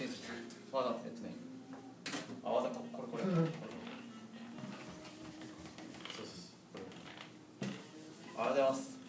チンするわざやってないあわざこれこれうんそうそうそうありがとうございます。